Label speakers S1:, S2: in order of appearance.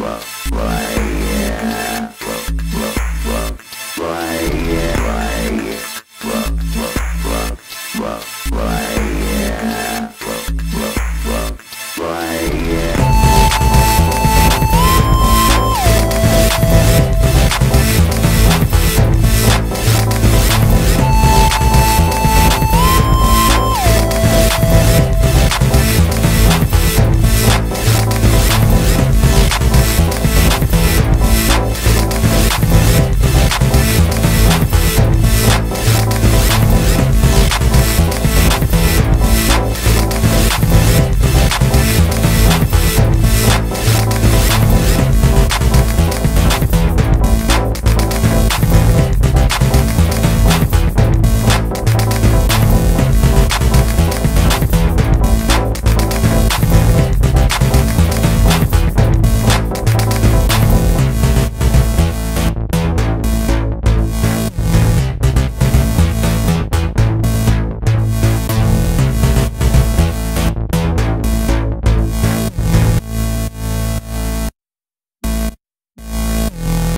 S1: Bye.